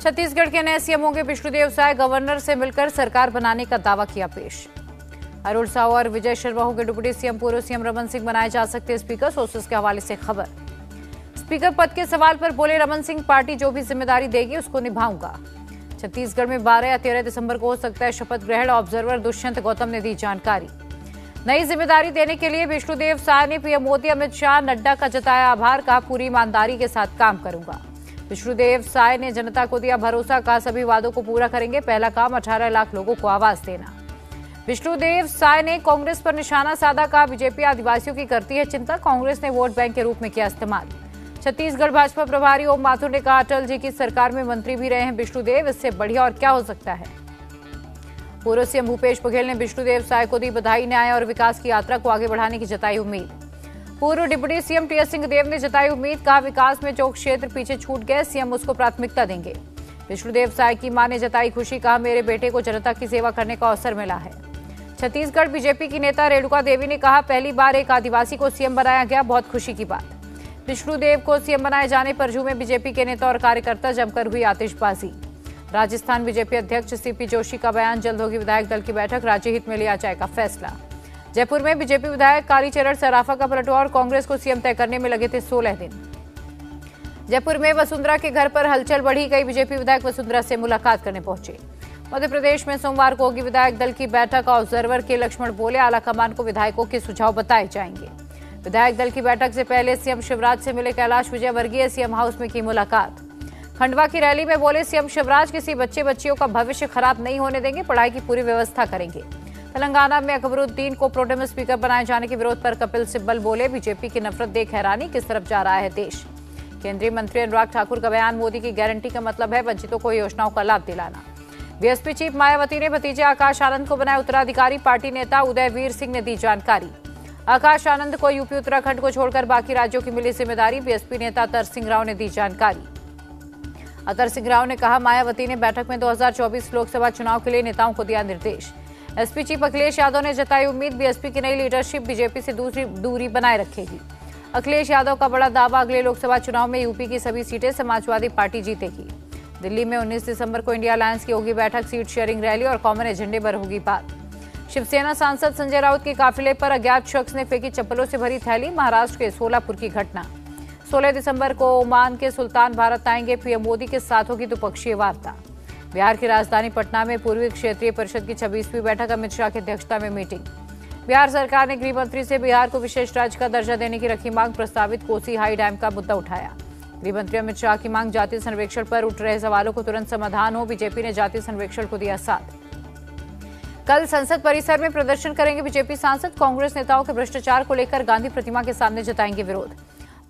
छत्तीसगढ़ के नए सीएम होंगे विष्णुदेव साय। गवर्नर से मिलकर सरकार बनाने का दावा किया पेश। अरुण साहू और विजय शर्मा होंगे डिप्टी सीएम। पूर्व सीएम रमन सिंह बनाए जा सकते स्पीकर, सोर्सेस के हवाले से खबर। स्पीकर पद के सवाल पर बोले रमन सिंह, पार्टी जो भी ज़िम्मेदारी देगी उसको निभाऊँगा। छत्तीसगढ़ में 12 या 13 दिसंबर को हो सकता है शपथ ग्रहण। ऑब्जर्वर दुष्यंत गौतम ने दी जानकारी। नई ज़िम्मेदारी देने के लिए विष्णुदेव साय ने पीएम मोदी, अमित शाह, नड्डा का जताया आभार, कहा, पूरी ईमानदारी के साथ काम करूँगा। विष्णुदेव साय ने जनता को दिया भरोसा। कहा सभी वादों को पूरा करेंगे। पहला काम 18 लाख लोगों को आवाज़ देना। विष्णुदेव साय ने कांग्रेस पर निशाना साधा, कहा बीजेपी आदिवासियों की करती है चिंता। कांग्रेस ने वोट बैंक के रूप में किया इस्तेमाल। छत्तीसगढ़ भाजपा प्रभारी ओम माथुर ने कहा, अटल जी की सरकार में मंत्री भी रहे हैं विष्णुदेव इससे बढ़िया और क्या हो सकता है? पूर्व सीएम भूपेश बघेल ने विष्णुदेव साय को दी बधाई, न्याय और विकास की यात्रा को आगे बढ़ाने की जताई उम्मीद। पूर्व डिप्टी सीएम टीएस सिंहदेव ने जताई उम्मीद, कहा विकास में जो क्षेत्र पीछे छूट गए, सीएम उसको प्राथमिकता देंगे। विष्णुदेव साय की माँ ने जताई खुशी, कहा, मेरे बेटे को जनता की सेवा करने का अवसर मिला है। छत्तीसगढ़ बीजेपी की नेता रेणुका देवी ने कहा, पहली बार एक आदिवासी को सीएम बनाया गया, बहुत खुशी की बात। विष्णुदेव को सीएम बनाए जाने पर झूमे बीजेपी के नेता और कार्यकर्ता जमकर हुई आतिशबाजी। राजस्थान बीजेपी अध्यक्ष सीपी जोशी का बयान, जल्द होगी विधायक दल की बैठक, राज्य हित में लिया जाएगा फैसला। जयपुर में बीजेपी विधायक कालीचरण सराफा का पलटवार कांग्रेस को सीएम तय करने में लगे थे सोलह दिन। जयपुर में वसुंधरा के घर पर हलचल बढ़ी, कई बीजेपी विधायक वसुंधरा से मुलाकात करने पहुँचे। मध्य प्रदेश में सोमवार को होगी विधायक दल की बैठक ऑब्जर्वर के लक्ष्मण बोले आलाकमान को विधायकों के सुझाव बताए जाएँगे। विधायक दल की बैठक से पहले सीएम शिवराज से मिले कैलाश विजय वर्गीय सीएम हाउस में की मुलाकात। खंडवा की रैली में बोले, सीएम शिवराज किसी बच्चे बच्चियों का भविष्य खराब नहीं होने देंगे, पढ़ाई की पूरी व्यवस्था करेंगे। तेलंगाना में अकबरुद्दीन को प्रोटेम स्पीकर बनाए जाने के विरोध पर कपिल सिब्बल बोले, बीजेपी की नफरत देख हैरानी, किस तरफ़ जा रहा है देश? केंद्रीय मंत्री अनुराग ठाकुर का बयान, मोदी की गारंटी का मतलब है वंचितों को योजनाओं का लाभ दिलाना। बीएसपी चीफ मायावती ने भतीजे आकाश आनंद को बनाया उत्तराधिकारी पार्टी नेता उदयवीर सिंह ने दी जानकारी। आकाश आनंद को यूपी उत्तराखंड को छोड़कर बाकी राज्यों की मिली ज़िम्मेदारी, बीएसपी नेता अतर सिंह राव ने दी जानकारी। अतर सिंह राव ने कहा, मायावती ने बैठक में 2024 लोकसभा चुनाव के लिए नेताओं को दिया निर्देश। एसपी चीफ अखिलेश यादव ने जताई उम्मीद बीएसपी की नई लीडरशिप बीजेपी से दूसरी दूरी बनाए रखेगी। अखिलेश यादव का बड़ा दावा, अगले लोकसभा चुनाव में यूपी की सभी सीटें समाजवादी पार्टी जीतेगी। दिल्ली में 19 दिसंबर को इंडिया अलायंस की होगी बैठक, सीट शेयरिंग रैली और कॉमन एजेंडे पर होगी बात। शिवसेना सांसद संजय राउत के काफिले पर अज्ञात शख्स ने फेंकी चप्पलों से भरी थैली, महाराष्ट्र के सोलापुर की घटना। 16 दिसंबर को ओमान के सुल्तान भारत आएँगे, पीएम मोदी के साथ होगी द्विपक्षीय वार्ता। बिहार की राजधानी पटना में पूर्वी क्षेत्रीय परिषद की छब्बीसवीं बैठक, अमित शाह की अध्यक्षता में मीटिंग। बिहार सरकार ने गृह मंत्री से बिहार को विशेष राज्य का दर्जा देने की रखी मांग प्रस्तावित कोसी हाई डैम का मुद्दा उठाया। गृह मंत्री अमित शाह की मांग जातीय सर्वेक्षण पर उठ रहे सवालों को तुरंत समाधान हो, बीजेपी ने जातीय सर्वेक्षण को दिया साथ। कल संसद परिसर में प्रदर्शन करेंगे बीजेपी सांसद, कांग्रेस नेताओं के भ्रष्टाचार को लेकर गांधी प्रतिमा के सामने जताएँगे विरोध।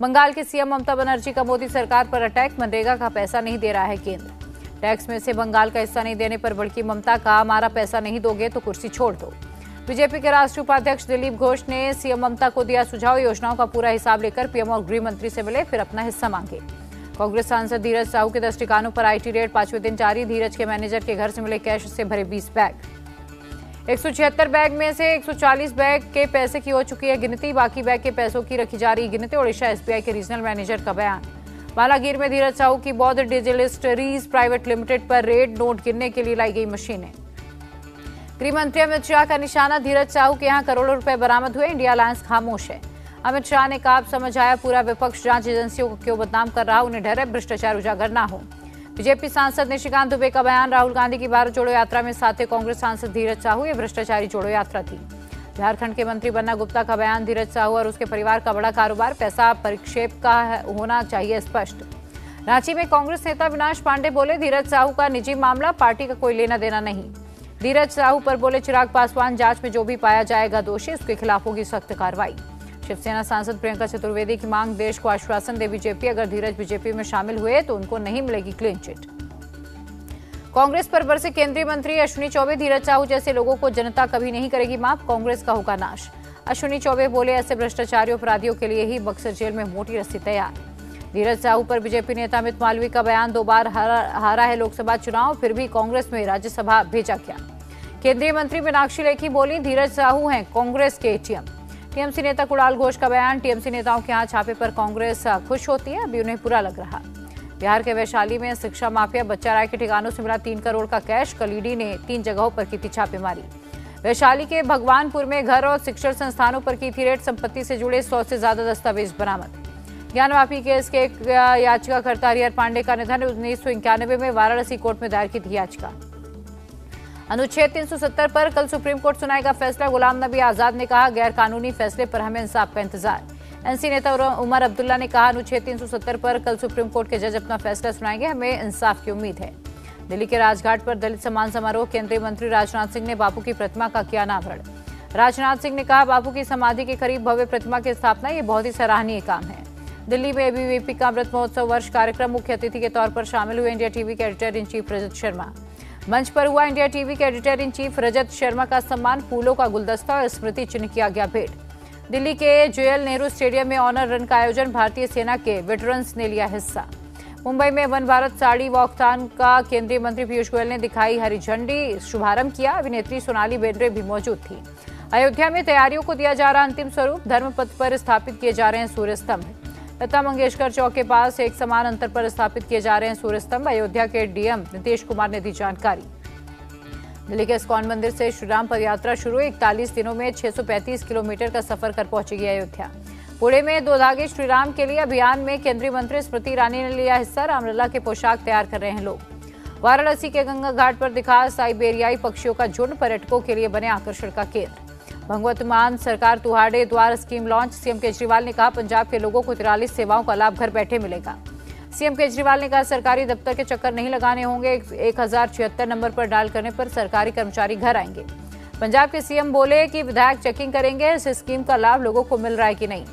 बंगाल की सीएम ममता बनर्जी का मोदी सरकार पर अटैक, मनरेगा का पैसा नहीं दे रहा है केंद्र। टैक्स में से बंगाल का हिस्सा नहीं देने पर बड़की ममता का हमारा पैसा नहीं दोगे तो कुर्सी छोड़ दो। बीजेपी के राष्ट्रीय उपाध्यक्ष दिलीप घोष ने सीएम ममता को दिया सुझाव, योजनाओं का पूरा हिसाब लेकर पीएम और गृह मंत्री से मिले, फिर अपना हिस्सा मांगे। कांग्रेस सांसद धीरज साहू के दस ठिकानों पर आईटी रेड पाँचवें दिन जारी, धीरज के मैनेजर के घर से मिले कैश से भरे बीस बैग। एक सौ छिहत्तर बैग में से 140 बैग के पैसे की हो चुकी है गिनती, बाकी बैग के पैसों की रखी जा रही गिनती, ओडिशा एसबीआई के रीजनल मैनेजर का बयान। बालागीर में धीरज साहू की बौद्ध डिजिटलिस्टरीज प्राइवेट लिमिटेड पर रेड नोट गिरने के लिए लाई गई मशीनें। गृह मंत्री अमित शाह का निशाना, धीरज साहू के यहाँ करोड़ों रुपए बरामद हुए, इंडिया अलायंस खामोश है। अमित शाह ने कहा समझ आया, पूरा विपक्ष जाँच एजेंसियों को क्यों बदनाम कर रहा, उन्हें डर है, भ्रष्टाचार उजागर ना हो। बीजेपी सांसद निशिकांत दुबे का बयान, राहुल गांधी की भारत जोड़ो यात्रा में साथ कांग्रेस सांसद धीरज साहू, ये भ्रष्टाचारी जोड़ो यात्रा थी। झारखंड के मंत्री बन्ना गुप्ता का बयान, धीरज साहू और उसके परिवार का बड़ा कारोबार, पैसा परिक्षेप का होना चाहिए स्पष्ट। रांची में कांग्रेस नेता विनाश पांडे बोले, धीरज साहू का निजी मामला, पार्टी का कोई लेना देना नहीं। धीरज साहू पर बोले, चिराग पासवान जाँच में जो भी पाया जाएगा दोषी, उसके खिलाफ होगी सख्त कार्रवाई। शिवसेना सांसद प्रियंका चतुर्वेदी की मांग, देश को आश्वासन दे बीजेपी, अगर धीरज बीजेपी में शामिल हुए तो उनको नहीं मिलेगी क्लीन चिट। कांग्रेस पर बरसे केंद्रीय मंत्री अश्विनी चौबे, धीरज साहू जैसे लोगों को जनता कभी नहीं करेगी माफ़, कांग्रेस का होगा नाश। अश्विनी चौबे बोले, ऐसे भ्रष्टाचारी अपराधियों के लिए ही बक्सर जेल में मोटी रस्सी तैयार। धीरज साहू पर बीजेपी नेता अमित मालवीय का बयान, दो बार हारा है लोकसभा चुनाव, फिर भी कांग्रेस में राज्यसभा भेजा गया। केंद्रीय मंत्री मीनाक्षी लेखी बोली, धीरज साहू हैं कांग्रेस के एटीएम। टीएमसी नेता कुणाल घोष का बयान, टीएमसी नेताओं के यहाँ छापे पर कांग्रेस खुश होती है, अभी उन्हें बुरा लग रहा। बिहार के वैशाली में शिक्षा माफिया बच्चा राय के ठिकानों से मिला तीन करोड़ का कैश। कलीडी ने तीन जगहों पर की थी छापेमारी। वैशाली के भगवानपुर में घर और शिक्षण संस्थानों पर की थी रेट संपत्ति से जुड़े सौ से ज़्यादा दस्तावेज़ बरामद। ज्ञानवापी केस के एक याचिकाकर्ता हरिहर पांडे का निधन, उन्नीस में वाराणसी कोर्ट में दायर की थी याचिका। अनुच्छेद 370 पर कल सुप्रीम कोर्ट सुनाएगा फैसला। गुलाम नबी आज़ाद ने कहा गैर कानूनी फैसले पर हमें इंसाफ का इंतज़ार। एनसी नेता उमर अब्दुल्ला ने कहा, अनुच्छेद 370 पर कल सुप्रीम कोर्ट के जज अपना फैसला सुनाएँगे। हमें इंसाफ की उम्मीद है। दिल्ली के राजघाट पर दलित सम्मान समारोह, केंद्रीय मंत्री राजनाथ सिंह ने बापू की प्रतिमा का किया अनावरण। राजनाथ सिंह ने कहा, बापू की समाधि के करीब भव्य प्रतिमा की स्थापना, ये बहुत ही सराहनीय काम है। दिल्ली में एबीवीपी का अमृत महोत्सव वर्ष कार्यक्रम मुख्य अतिथि के तौर पर शामिल हुए इंडिया टीवी के editor in chief Rajat Sharma. मंच पर हुआ इंडिया टीवी के editor in chief Rajat Sharma का सम्मान, फूलों का गुलदस्ता और स्मृति चिन्ह किया गया भेंट दिल्ली के जेएल नेहरू स्टेडियम में ऑनर रन का आयोजन, भारतीय सेना के वेटरन्स ने लिया हिस्सा। मुंबई में वन भारत साड़ी वॉकथान का केंद्रीय मंत्री पीयूष गोयल ने दिखाई हरी झंडी, शुभारंभ किया। अभिनेत्री सोनाली बेंद्रे भी मौजूद थी। अयोध्या में तैयारियों को दिया जा रहा अंतिम स्वरूप। धर्मपथ पर स्थापित किए जा रहे हैं सूर्य स्तंभ लता मंगेशकर चौक के पास एक समान अंतर पर स्थापित किए जा रहे हैं सूर्य स्तंभ अयोध्या के डीएम नीतीश कुमार ने दी जानकारी। दिल्ली के इस्कॉन मंदिर से श्रीराम पदयात्रा शुरू। इकतालीस दिनों में 635 किलोमीटर का सफ़र कर पहुंचेगी अयोध्या। पुणे में दो धागे श्रीराम के लिए अभियान में केंद्रीय मंत्री स्मृति ईरानी ने लिया हिस्सा। रामलला के पोशाक तैयार कर रहे हैं लोग। वाराणसी के गंगा घाट पर दिखा साइबेरियाई पक्षियों का झुंड। पर्यटकों के लिए बने आकर्षण का केंद्र। भगवत मान सरकार तुहाड़े द्वार स्कीम लॉन्च। सीएम केजरीवाल ने कहा, पंजाब के लोगों को तिरालीस सेवाओं का लाभ घर बैठे मिलेगा। सीएम केजरीवाल ने कहा, सरकारी दफ्तर के चक्कर नहीं लगाने होंगे, एक हज़ार छिहत्तर नंबर पर डायल करने पर सरकारी कर्मचारी घर आएँगे। पंजाब के सीएम बोले कि विधायक चेकिंग करेंगे, इस स्कीम का लाभ लोगों को मिल रहा है कि नहीं।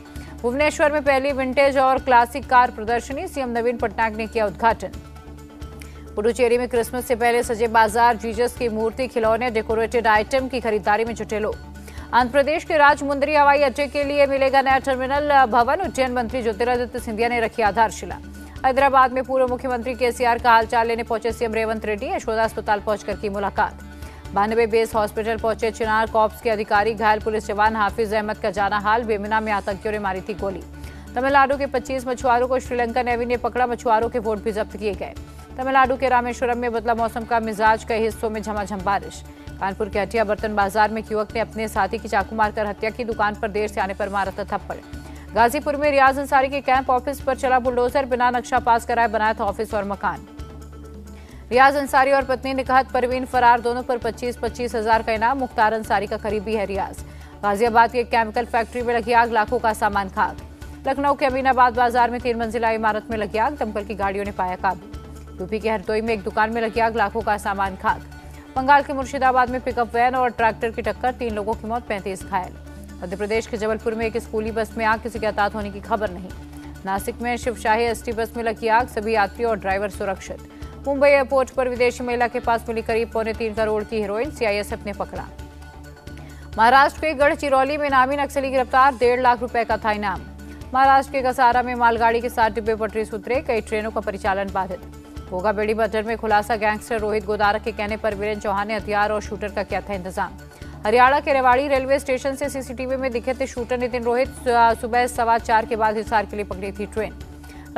भुवनेश्वर में पहली विंटेज और क्लासिक कार प्रदर्शनी, सीएम नवीन पटनायक ने किया उद्घाटन। पुडुचेरी में क्रिसमस से पहले सजे बाज़ार, जीजस की मूर्ति, खिलौने, डेकोरेटेड आइटम की खरीदारी में जुटे लोग आंध्र प्रदेश के राजमुंदरी हवाई अड्डे के लिए मिलेगा नया टर्मिनल भवन। उज्जैन मंत्री ज्योतिरादित्य सिंधिया ने रखी आधारशिला। हैदराबाद में पूर्व मुख्यमंत्री केसीआर का हालचाल लेने पहुँचे सीएम रेवंत रेड्डी। यशोदा अस्पताल पहुंचकर की मुलाकात। बानवे बेस हॉस्पिटल पहुँचे चिनार कॉप्स के अधिकारी। घायल पुलिस जवान हाफिज अहमद का जाना हाल। बेमिना में आतंकियों ने मारी थी गोली। तमिलनाडु के 25 मछुआरों को श्रीलंका नेवी ने पकड़ा। मछुआरों के वोट भी जब्त किए गए। तमिलनाडु के रामेश्वरम में बदला मौसम का मिजाज। कई हिस्सों में झमाझम बारिश। कानपुर के हटिया बर्तन बाज़ार में युवक ने अपने साथी की चाकू मारकर हत्या की। दुकान पर देर से आने पर मारा था थप्पड़। गाजीपुर में रियाज अंसारी के कैंप ऑफ़िस पर चला बुलडोजर, बिना नक्शा पास कराए बनाया था ऑफ़िस और मकान। रियाज अंसारी और पत्नी निकहत परवीन फरार, दोनों पर 25 पच्चीस हज़ार का इनाम, मुख्तार अंसारी का करीबी है रियाज। गाजियाबाद की केमिकल फैक्ट्री में लगी आग, लाखों का सामान खाक। लखनऊ के अमीनाबाद बाज़ार में तीन मंजिला इमारत में लगी आग, दमकल की गाड़ियों ने पाया काबू। यूपी के हरदोई में एक दुकान में लगी आग, लाखों का सामान खाक। बंगाल के मुर्शिदाबाद में पिकअप वैन और ट्रैक्टर की टक्कर, तीन लोगों की मौत, पैंतीस घायल। मध्य प्रदेश के जबलपुर में एक स्कूली बस में आग, किसी के हताहत होने की खबर नहीं। नासिक में शिवशाही एसटी बस में लगी आग, सभी यात्री और ड्राइवर सुरक्षित। मुंबई एयरपोर्ट पर विदेशी महिला के पास मिली करीब पौने तीन करोड़ की हीरोइन सीआईएसएफ ने पकड़ा। महाराष्ट्र के गढ़चिरौली में नामी नक्सली गिरफ़्तार, डेढ़ लाख रुपए का था इनाम। महाराष्ट्र के कसारा में मालगाड़ी के साथ डिब्बे पटरी सुतरे कई ट्रेनों का परिचालन बाधित। होगा बेड़ी मर्डर में खुलासा, गैंगस्टर रोहित गोदारा के कहने पर वीरेंद्र चौहान ने हथियार और शूटर का किया था इंतज़ाम। हरियाणा के रेवाड़ी रेलवे स्टेशन से सीसीटीवी में दिखे थे शूटर नितिन रोहित सुबह सवा चार के बाद हिसार के लिए पकड़ी थी train.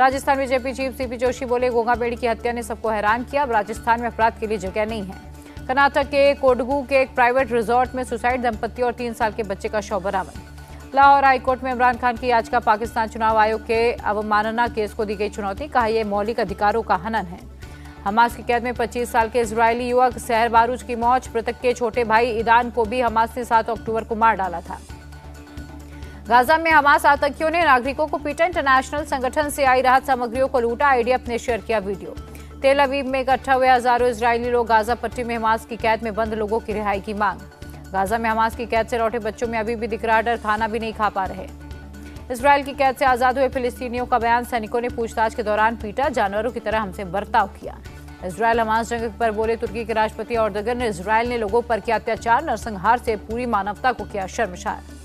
Rajasthan BJP chief CP Joshi बोले, गोगाबेड़ी की हत्या ने सबको हैरान किया, अब राजस्थान में अपराध के लिए जगह नहीं है। कर्नाटक के कोडगू के एक प्राइवेट रिजॉर्ट में सुसाइड दंपति और तीन साल के बच्चे का शव बरामद। लाहौर हाईकोर्ट में इमरान खान की याचिका पाकिस्तान चुनाव आयोग के अवमानना केस को दी गई चुनौती। कहा यह मौलिक अधिकारों का हनन है। हमास की कैद में 25 साल के इजरायली युवक सहर बारूज की मौत, मृतक के छोटे भाई ईदान को भी हमास ने सात अक्टूबर को मार डाला था। गाजा में हमास आतंकियों ने नागरिकों को पीटा इंटरनेशनल संगठन से आई राहत सामग्रियों को लूटा आईडीएफ ने शेयर किया वीडियो। तेल अवीब में इकट्ठा हुए हज़ारों इसराइली लोग गाजा पट्टी में हमास की कैद में बंद लोगों की रिहाई की मांग। गाजा में हमास की कैद से लौटे बच्चों में अभी भी दिख रहा डर, खाना भी नहीं खा पा रहे। इसराइल की कैद से आज़ाद हुए फिलिस्तीनियों का बयान, सैनिकों ने पूछताछ के दौरान पीटा, जानवरों की तरह हमसे बर्ताव किया। इसराइल हमास जंग पर बोले तुर्की के राष्ट्रपति और ने इसराइल ने लोगों पर किया अत्याचार, नरसंहार से पूरी मानवता को किया शर्मशार।